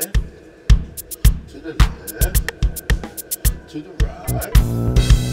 to the left, to the right.